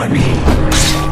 Thunders!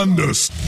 Thunders.